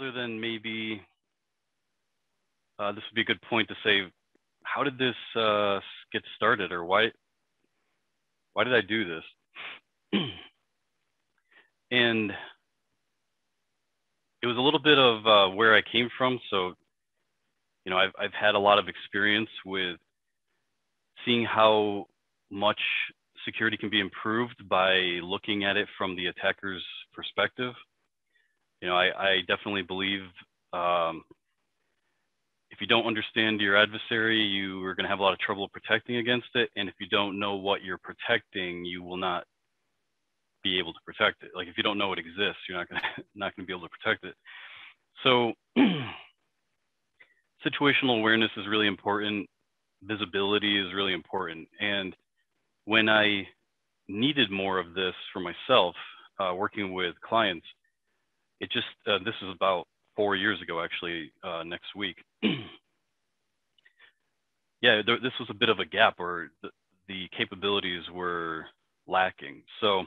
other than maybe uh, this would be a good point to say, how did this uh, get started, or why why did I do this? and it was a little bit of uh, where I came from. So, you know, I've I've had a lot of experience with seeing how much security can be improved by looking at it from the attacker's perspective. You know, I, I definitely believe um, if you don't understand your adversary, you are going to have a lot of trouble protecting against it. And if you don't know what you're protecting, you will not be able to protect it. Like if you don't know it exists, you're not going to not going to be able to protect it. So situational awareness is really important. Visibility is really important. And when I needed more of this for myself, uh, working with clients, it just, uh, this is about four years ago, actually, uh, next week. yeah, there, this was a bit of a gap where the, the capabilities were lacking. So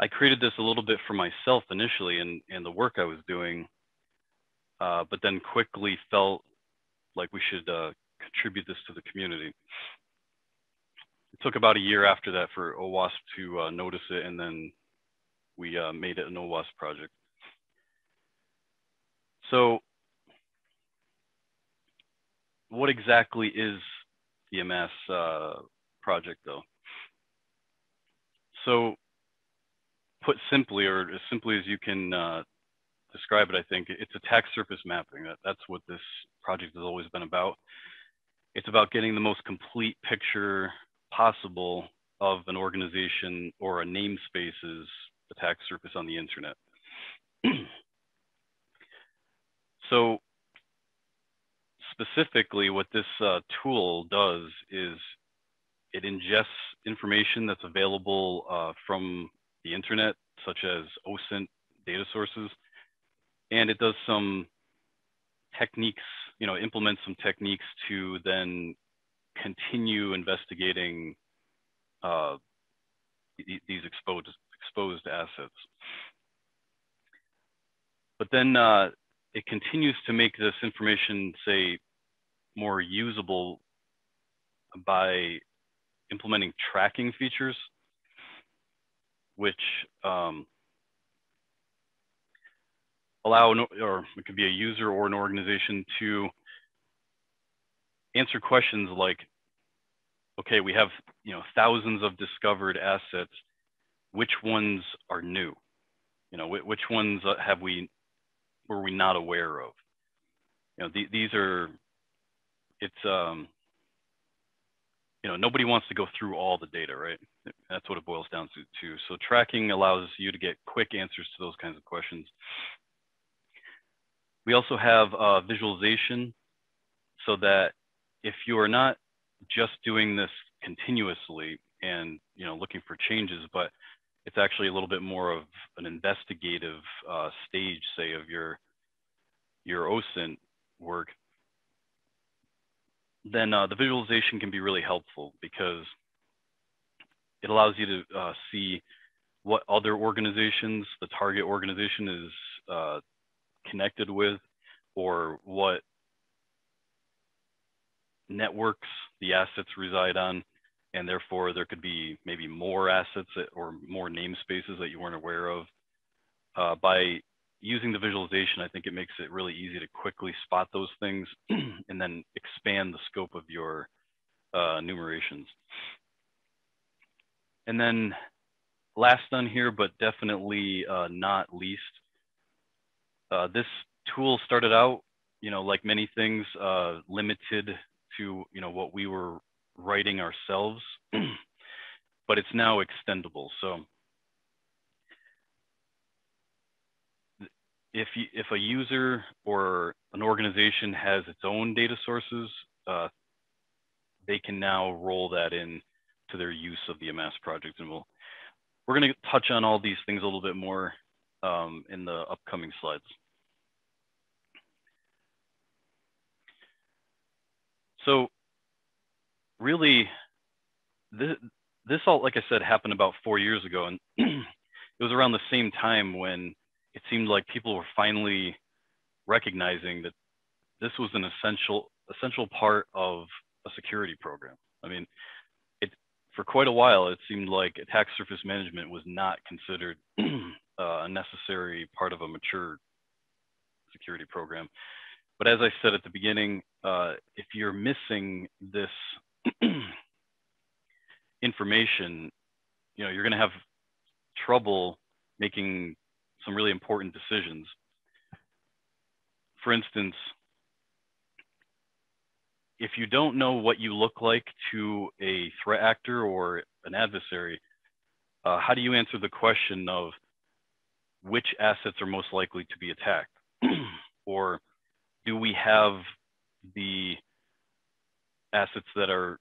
I created this a little bit for myself initially and, and the work I was doing, uh, but then quickly felt like we should uh, contribute this to the community it took about a year after that for OWASP to uh, notice it, and then we uh, made it an OWASP project. So what exactly is the Amass uh, project though? So put simply, or as simply as you can uh, describe it, I think it's attack surface mapping. That, that's what this project has always been about. It's about getting the most complete picture possible of an organization or a namespace's attack surface on the internet. so specifically what this uh, tool does is it ingests information that's available uh, from the internet, such as OSINT data sources, and it does some techniques, you know, implement some techniques to then continue investigating uh, these exposed exposed assets. But then uh, it continues to make this information, say, more usable by implementing tracking features, which um, allow, or it could be a user or an organization to answer questions like, okay, we have you know thousands of discovered assets. Which ones are new? You know, which ones uh, have we were we not aware of? You know, th these are it's um you know nobody wants to go through all the data, right? That's what it boils down to. Too. So tracking allows you to get quick answers to those kinds of questions. We also have uh, visualization so that if you are not just doing this continuously and you know looking for changes, but it's actually a little bit more of an investigative uh, stage, say, of your your OSINT work, then uh, the visualization can be really helpful because it allows you to uh, see what other organizations the target organization is uh, connected with or what networks the assets reside on, and therefore there could be maybe more assets that, or more namespaces that you weren't aware of. Uh, by using the visualization, I think it makes it really easy to quickly spot those things and then expand the scope of your uh, enumerations. And then last on here, but definitely uh, not least, uh, this tool started out, you know, like many things, uh, limited to you know what we were writing ourselves, but it's now extendable. So if you, if a user or an organization has its own data sources, uh, they can now roll that in to their use of the Amass project, and we'll we're going to touch on all these things a little bit more um, in the upcoming slides. So really, this, this all, like I said, happened about four years ago. And it was around the same time when it seemed like people were finally recognizing that this was an essential essential part of a security program. I mean, it for quite a while it seemed like attack surface management was not considered uh, a necessary part of a mature security program. But as I said at the beginning, uh, if you're missing this information, you know, you're going to have trouble making some really important decisions. For instance, if you don't know what you look like to a threat actor or an adversary, uh, how do you answer the question of which assets are most likely to be attacked? or do we have the assets that are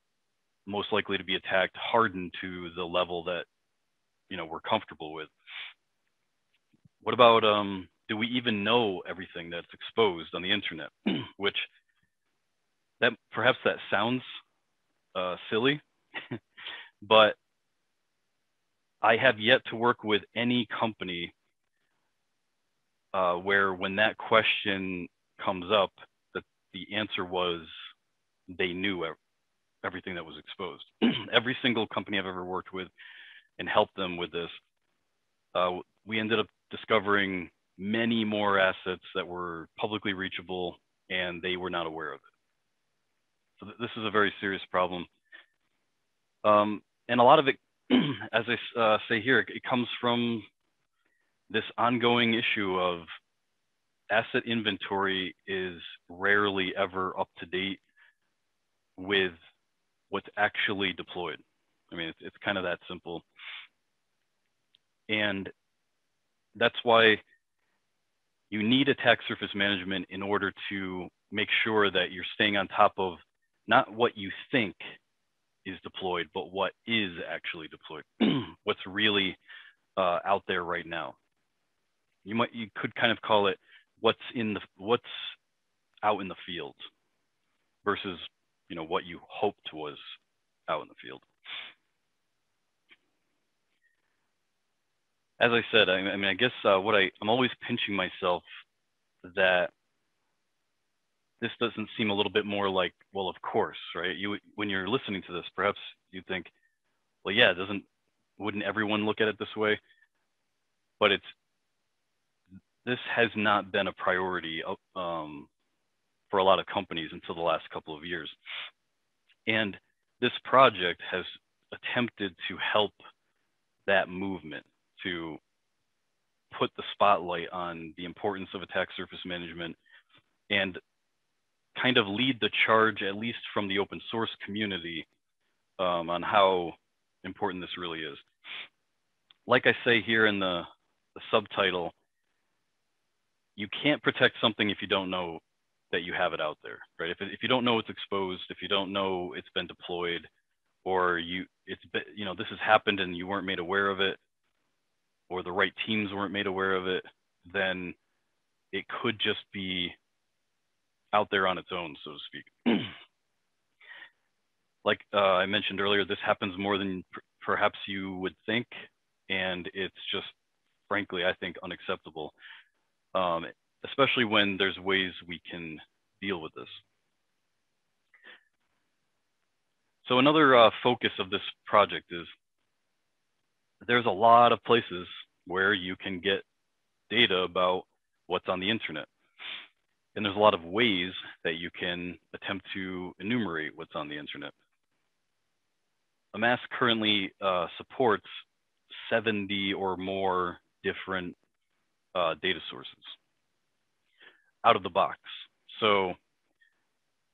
most likely to be attacked hardened to the level that you know we're comfortable with? What about um, do we even know everything that's exposed on the internet? Which that perhaps that sounds uh, silly, but I have yet to work with any company uh, where when that question comes up, that the answer was they knew everything that was exposed. Every single company I've ever worked with and helped them with this, uh, we ended up discovering many more assets that were publicly reachable and they were not aware of it. So th this is a very serious problem. Um, and a lot of it, as I uh, say here, it comes from this ongoing issue of asset inventory is rarely ever up to date with what's actually deployed. I mean, it's, it's kind of that simple. And that's why you need attack surface management in order to make sure that you're staying on top of not what you think is deployed, but what is actually deployed, what's really uh, out there right now. You might, you could kind of call it what's in the, what's out in the field versus, you know, what you hoped was out in the field. as I said, I, mean, I guess uh, what I I'm always pinching myself that this doesn't seem a little bit more like, well, of course, right? You when you're listening to this, perhaps you think, well, yeah, doesn't wouldn't everyone look at it this way? But it's this has not been a priority um, for a lot of companies until the last couple of years, and this project has attempted to help that movement to put the spotlight on the importance of attack surface management and kind of lead the charge, at least from the open source community, um, on how important this really is. Like I say here in the, the subtitle, you can't protect something if you don't know that you have it out there, right? If, if you don't know it's exposed, if you don't know it's been deployed, or you it's been, you know this has happened and you weren't made aware of it, or the right teams weren't made aware of it, then it could just be out there on its own, so to speak. like uh, I mentioned earlier, this happens more than perhaps you would think, and it's just, frankly, I think unacceptable, um, especially when there's ways we can deal with this. So another uh, focus of this project is there's a lot of places where you can get data about what's on the internet. And there's a lot of ways that you can attempt to enumerate what's on the internet. Amass currently uh, supports 70 or more different uh, data sources out of the box. So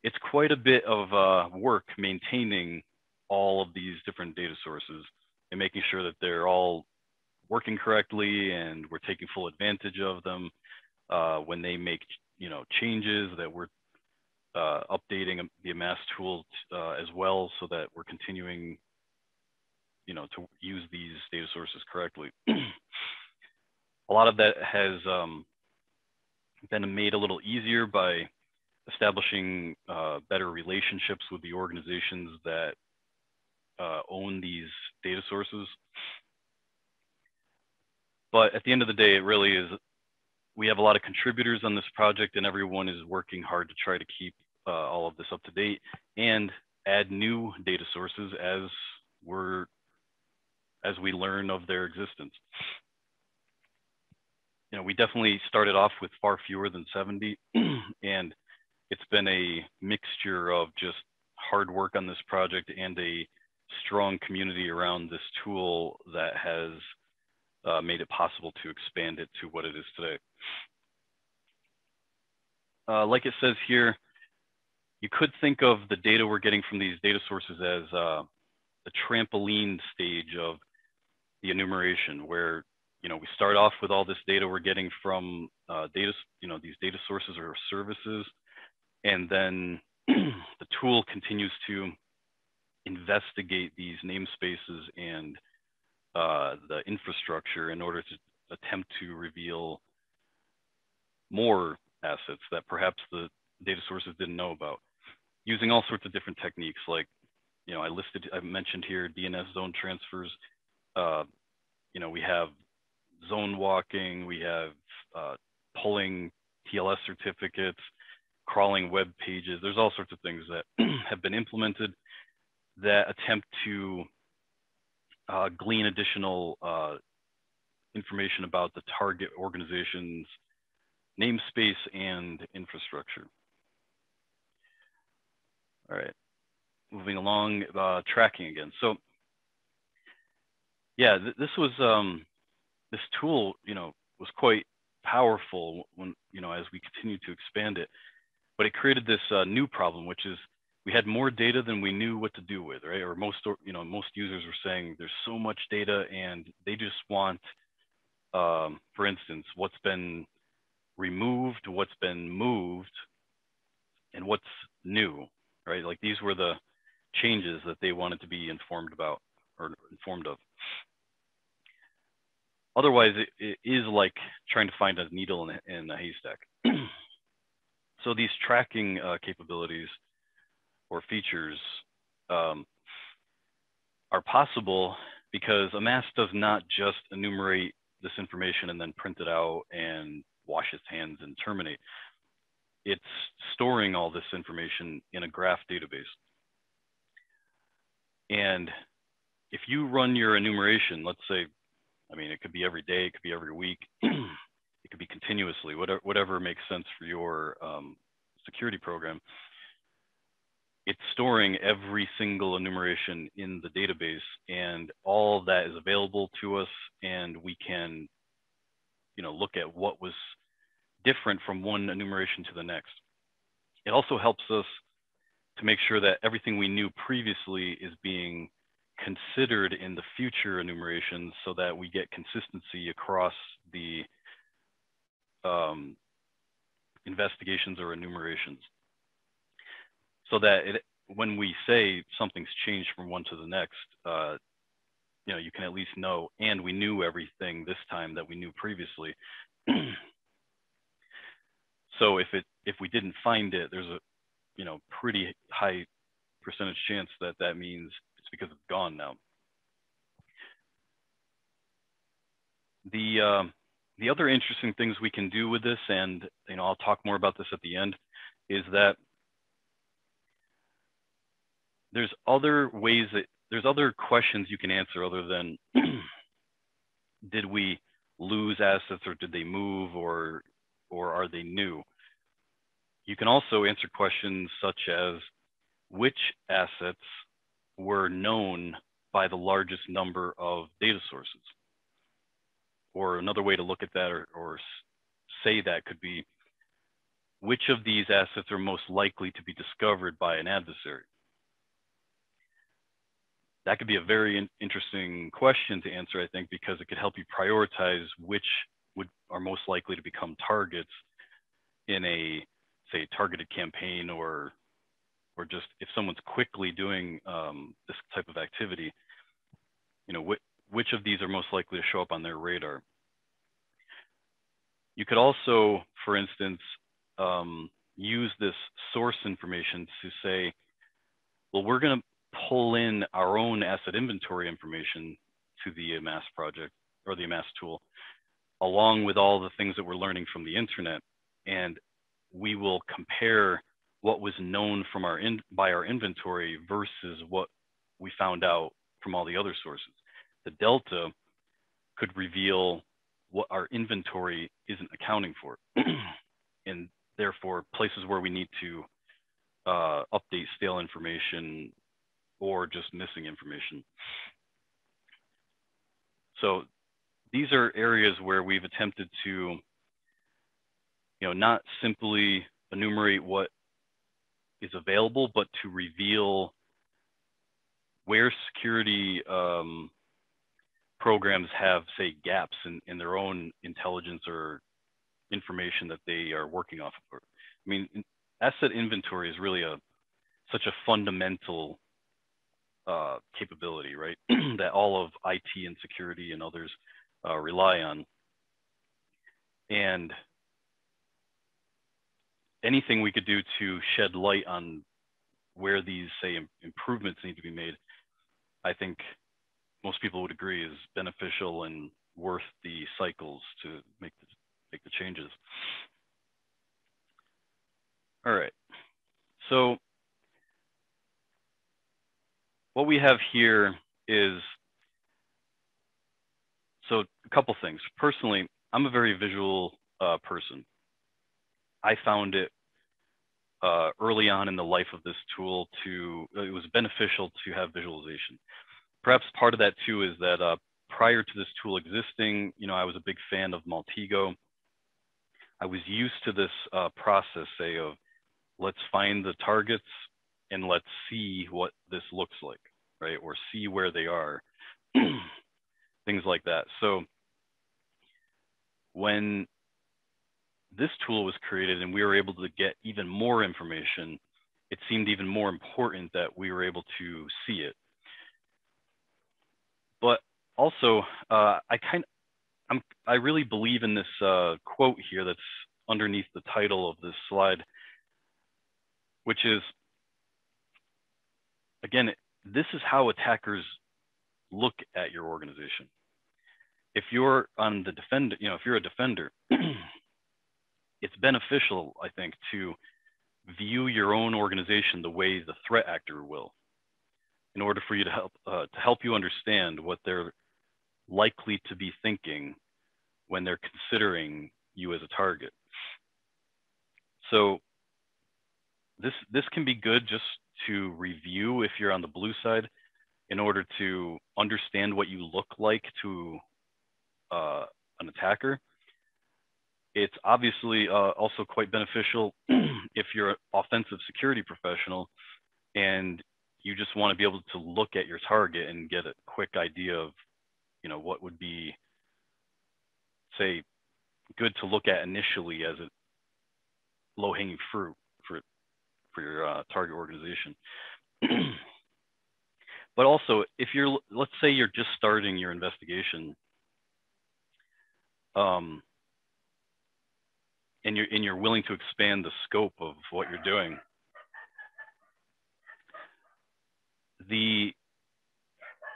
it's quite a bit of uh, work maintaining all of these different data sources and making sure that they're all working correctly and we're taking full advantage of them uh, when they make you know changes that we're uh, updating the Amass tool uh, as well so that we're continuing you know to use these data sources correctly. a lot of that has um, been made a little easier by establishing uh, better relationships with the organizations that uh, own these data sources. But at the end of the day, it really is we have a lot of contributors on this project and everyone is working hard to try to keep uh, all of this up to date and add new data sources as we're as we learn of their existence. You know, we definitely started off with far fewer than 70 and it's been a mixture of just hard work on this project and a strong community around this tool that has uh, made it possible to expand it to what it is today. Uh, like it says here, you could think of the data we're getting from these data sources as uh, the trampoline stage of the enumeration where you know we start off with all this data we're getting from uh, data you know these data sources or services and then the tool continues to investigate these namespaces and uh, the infrastructure in order to attempt to reveal more assets that perhaps the data sources didn't know about. Using all sorts of different techniques like you know i listed i mentioned here dns zone transfers. Uh, you know we have zone walking we have uh, pulling tls certificates crawling web pages there's all sorts of things that have been implemented that attempt to uh, glean additional uh, information about the target organization's namespace and infrastructure. All right, moving along, uh, tracking again. So yeah, th this was, um, this tool, you know, was quite powerful when, you know, as we continued to expand it, but it created this uh, new problem, which is we had more data than we knew what to do with, right? Or most, you know, most users were saying there's so much data and they just want, um, for instance, what's been removed, what's been moved, and what's new, right? Like these were the changes that they wanted to be informed about or informed of. Otherwise, it, it is like trying to find a needle in a, in a haystack. so these tracking uh, capabilities or features um, are possible because Amass does not just enumerate this information and then print it out and wash its hands and terminate. It's storing all this information in a graph database. And if you run your enumeration, let's say, I mean, it could be every day, it could be every week, it could be continuously, whatever, whatever makes sense for your um, security program. It's storing every single enumeration in the database and all that is available to us and we can you know look at what was different from one enumeration to the next. It also helps us to make sure that everything we knew previously is being considered in the future enumerations so that we get consistency across the um, investigations or enumerations so that it, when we say something's changed from one to the next, uh, you know, you can at least know, and we knew everything this time that we knew previously. so if it if we didn't find it, there's a you know pretty high percentage chance that that means it's because it's gone now. The um, the other interesting things we can do with this, and you know I'll talk more about this at the end, is that there's other ways that there's other questions you can answer other than did we lose assets or did they move or or are they new? You can also answer questions such as which assets were known by the largest number of data sources. Or another way to look at that or, or say that could be which of these assets are most likely to be discovered by an adversary? that could be a very in interesting question to answer, I think, because it could help you prioritize which would are most likely to become targets in a say targeted campaign or or just if someone's quickly doing um, this type of activity, you know, wh which of these are most likely to show up on their radar. You could also, for instance, um, use this source information to say, well, we're going to pull in our own asset inventory information to the Amass project or the Amass tool. along with all the things that we're learning from the internet. And we will compare what was known from our in, by our inventory versus what we found out from all the other sources. The delta could reveal what our inventory isn't accounting for, and therefore places where we need to uh, update stale information or just missing information. So these are areas where we've attempted to, you know, not simply enumerate what is available, but to reveal where security um, programs have, say, gaps in, in their own intelligence or information that they are working off of. I mean, asset inventory is really a such a fundamental uh, capability, right? that all of IT and security and others uh, rely on. And anything we could do to shed light on where these, say, improvements need to be made, I think most people would agree is beneficial and worth the cycles to make the, make the changes. All right, so what we have here is, so a couple things. Personally, I'm a very visual uh, person. I found it uh, early on in the life of this tool to, it was beneficial to have visualization. Perhaps part of that too is that uh, prior to this tool existing, you know, I was a big fan of Maltego. I was used to this uh, process, say, of let's find the targets and let's see what this looks like, right? Or see where they are, things like that. So when this tool was created and we were able to get even more information, it seemed even more important that we were able to see it. But also, uh, I kind I'm, I really believe in this uh, quote here that's underneath the title of this slide, which is, again, this is how attackers look at your organization. If you're on the defender, you know, if you're a defender, it's beneficial, I think, to view your own organization the way the threat actor will, in order for you to help uh, to help you understand what they're likely to be thinking when they're considering you as a target. So this this can be good just to review if you're on the blue side in order to understand what you look like to uh, an attacker it's obviously uh, also quite beneficial if you're an offensive security professional and you just want to be able to look at your target and get a quick idea of, you know, what would be, say, good to look at initially as a low-hanging fruit for for your uh, target organization. but also, if you're, let's say you're just starting your investigation, um, and you're and you're willing to expand the scope of what you're doing. The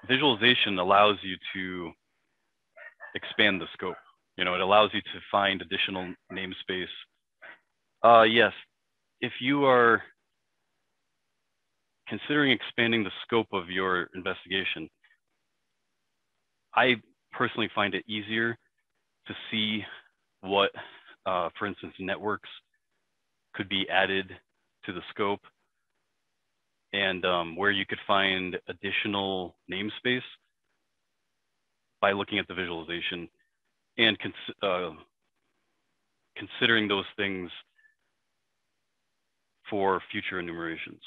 visualization allows you to expand the scope. You know it allows you to find additional namespace. Uh, yes if you are considering expanding the scope of your investigation i personally find it easier to see what uh, for instance, networks could be added to the scope and um, where you could find additional namespace by looking at the visualization and cons uh, considering those things for future enumerations.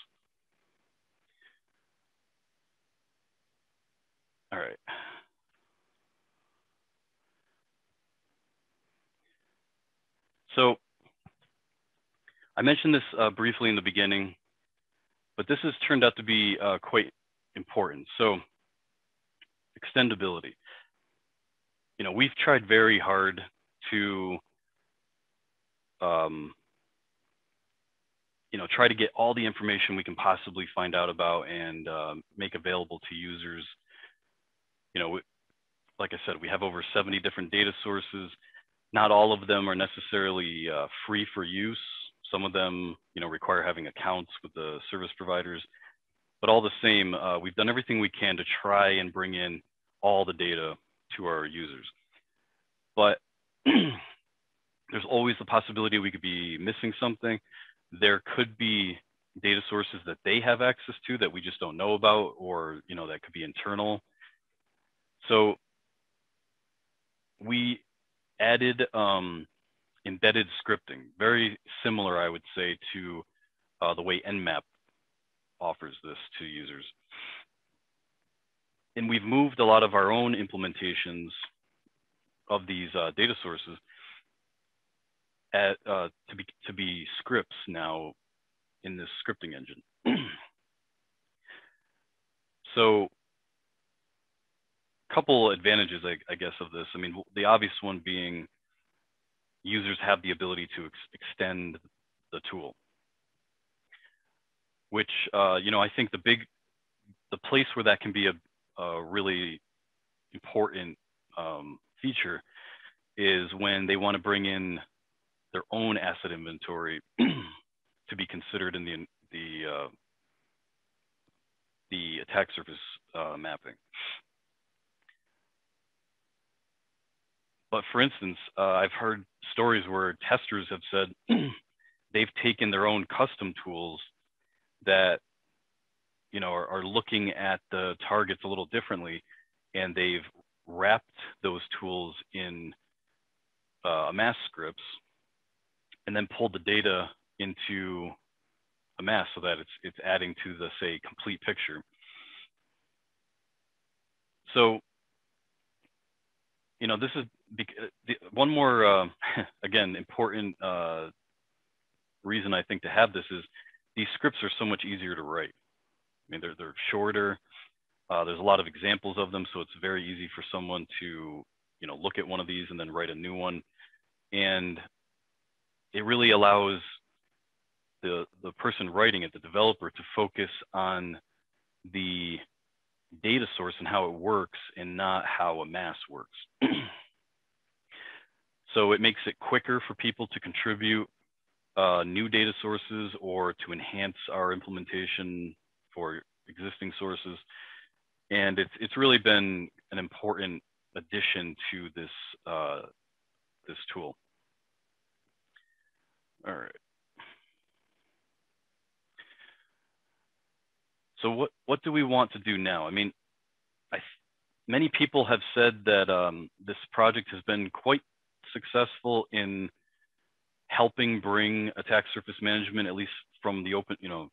All right. So I mentioned this uh, briefly in the beginning, but this has turned out to be uh, quite important. So extendability. You know, we've tried very hard to, um, you know, try to get all the information we can possibly find out about and uh, make available to users. You know, like I said, we have over 70 different data sources not all of them are necessarily uh, free for use. Some of them, you know, require having accounts with the service providers. But all the same, uh, we've done everything we can to try and bring in all the data to our users. But there's always the possibility we could be missing something. There could be data sources that they have access to that we just don't know about, or you know that could be internal. So we added um, embedded scripting, very similar, I would say, to uh, the way Nmap offers this to users. And we've moved a lot of our own implementations of these uh, data sources at, uh, to, be, to be scripts now in this scripting engine. so couple advantages, I, I, guess, of this. I mean, the obvious one being users have the ability to ex extend the tool, which, uh, you know, I think the big, the place where that can be a, a really important um, feature is when they want to bring in their own asset inventory to be considered in the the uh, the attack surface uh, mapping. But for instance, uh, I've heard stories where testers have said they've taken their own custom tools that you know are, are looking at the targets a little differently, and they've wrapped those tools in uh, mass scripts and then pulled the data into Amass so that it's it's adding to the say complete picture. So, you know, this is the, one more uh, again important uh, reason I think to have this is these scripts are so much easier to write. I mean, they're they're shorter. Uh, there's a lot of examples of them, so it's very easy for someone to you know look at one of these and then write a new one. And it really allows the, the person writing it, the developer, to focus on the data source and how it works and not how Amass works. so it makes it quicker for people to contribute uh, new data sources or to enhance our implementation for existing sources. And it's, it's really been an important addition to this, uh, this tool. All right. So what, what do we want to do now? I mean, I, many people have said that um, this project has been quite successful in helping bring attack surface management, at least from the open, you know,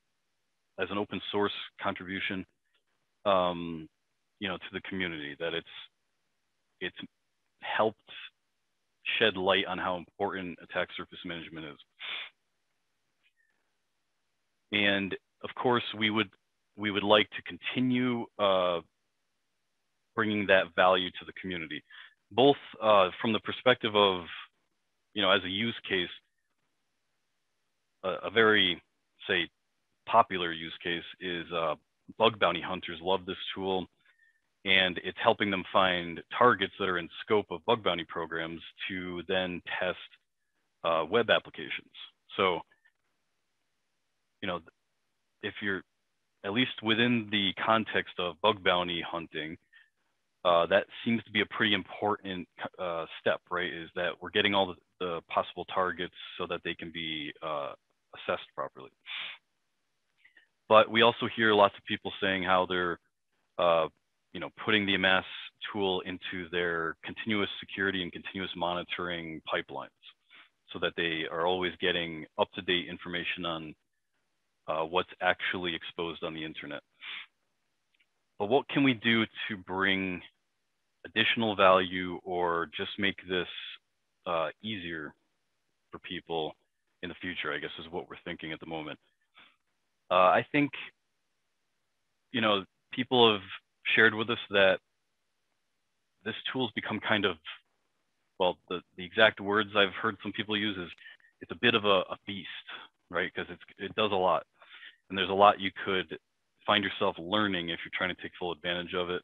as an open source contribution, um, you know, to the community. That it's it's helped shed light on how important attack surface management is. And of course, we would we would like to continue uh, bringing that value to the community, both uh, from the perspective of, you know, as a use case, a, a very, say, popular use case is uh, bug bounty hunters love this tool and it's helping them find targets that are in scope of bug bounty programs to then test uh, web applications. So, you know, if you're at least within the context of bug bounty hunting, uh, that seems to be a pretty important uh, step, right? Is that we're getting all the, the, possible targets so that they can be uh, assessed properly. But we also hear lots of people saying how they're, uh, you know, putting the Amass tool into their continuous security and continuous monitoring pipelines so that they are always getting up-to-date information on uh, what's actually exposed on the internet. But what can we do to bring additional value or just make this uh, easier for people in the future, I guess is what we're thinking at the moment. Uh, I think, you know, people have shared with us that this tool's become kind of, well, the, the exact words I've heard some people use is it's a bit of a, a beast, right? Because it does a lot. And there's a lot you could find yourself learning if you're trying to take full advantage of it.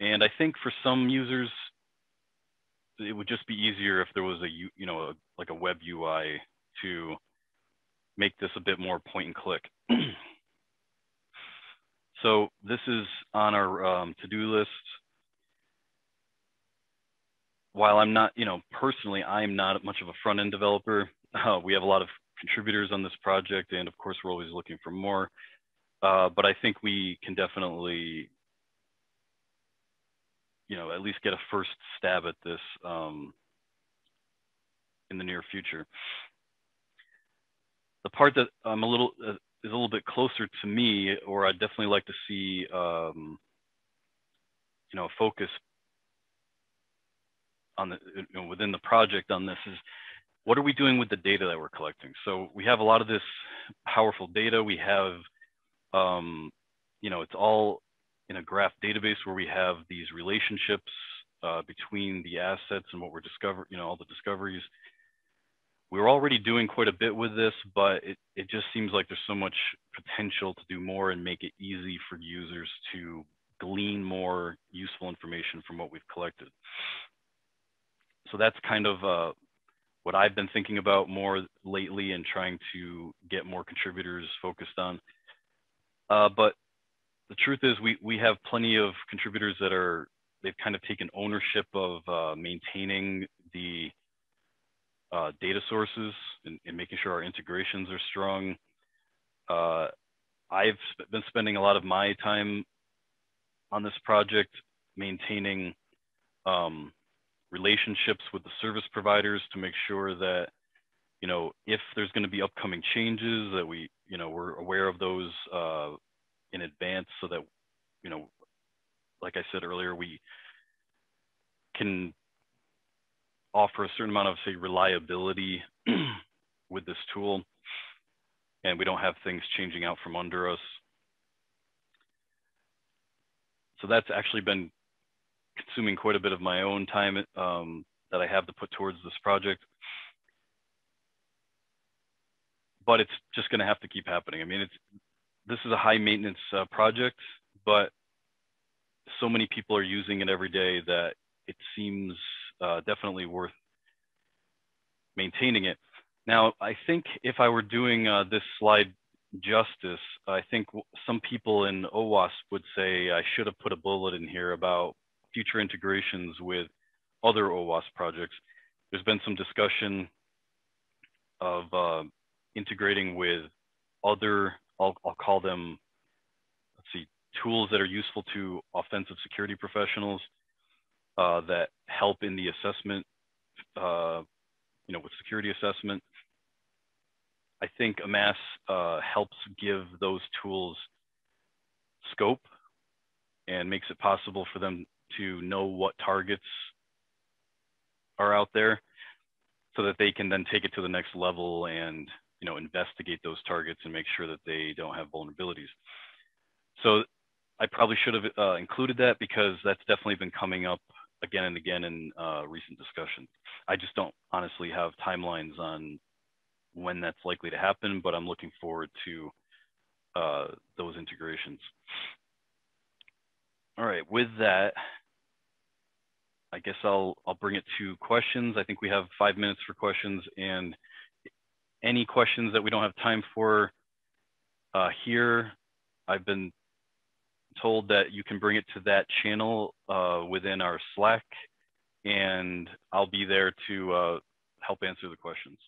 And I think for some users, it would just be easier if there was a you know a, like a web UI to make this a bit more point and click. so this is on our um, to-do list. While I'm not, you know, personally, I'm not much of a front-end developer. Uh, we have a lot of contributors on this project, and of course, we're always looking for more. Uh, but I think we can definitely, you know, at least get a first stab at this um, in the near future. The part that I'm a little uh, is a little bit closer to me, or I'd definitely like to see, um, you know, focus on the you know, within the project on this is what are we doing with the data that we're collecting? So we have a lot of this powerful data. We have um, you know, it's all in a graph database where we have these relationships uh, between the assets and what we're discovering, you know, all the discoveries. We're already doing quite a bit with this, but it, it just seems like there's so much potential to do more and make it easy for users to glean more useful information from what we've collected. So that's kind of uh, what I've been thinking about more lately and trying to get more contributors focused on. Uh, but the truth is we, we have plenty of contributors that are, they've kind of taken ownership of uh, maintaining the uh, data sources and, and, making sure our integrations are strong. Uh, I've sp been spending a lot of my time on this project, maintaining um, relationships with the service providers to make sure that, you know, if there's going to be upcoming changes that we, you know, we're aware of those uh, in advance so that, you know, like I said earlier, we can offer a certain amount of, say, reliability with this tool, and we don't have things changing out from under us. So that's actually been consuming quite a bit of my own time um, that I have to put towards this project but it's just going to have to keep happening. I mean, it's this is a high maintenance uh, project, but so many people are using it every day that it seems uh, definitely worth maintaining it. Now, I think if I were doing uh, this slide justice, I think some people in OWASP would say I should have put a bullet in here about future integrations with other OWASP projects. There's been some discussion of uh, integrating with other, I'll, I'll call them, let's see, tools that are useful to offensive security professionals uh, that help in the assessment, uh, you know, with security assessment. I think Amass uh, helps give those tools scope and makes it possible for them to know what targets are out there so that they can then take it to the next level and you know, investigate those targets and make sure that they don't have vulnerabilities. So I probably should have uh, included that because that's definitely been coming up again and again in uh, recent discussions. I just don't honestly have timelines on when that's likely to happen, but I'm looking forward to uh, those integrations. All right, with that, I guess I'll I'll bring it to questions. I think we have five minutes for questions, and any questions that we don't have time for uh, here, I've been told that you can bring it to that channel uh, within our Slack, and I'll be there to uh, help answer the questions.